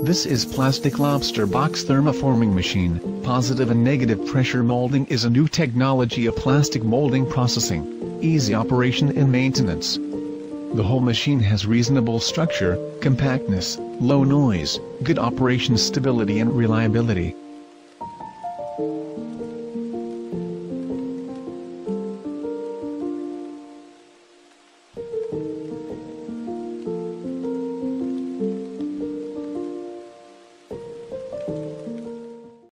This is Plastic Lobster Box Thermoforming Machine. Positive and negative pressure molding is a new technology of plastic molding processing. Easy operation and maintenance. The whole machine has reasonable structure, compactness, low noise, good operation stability and reliability.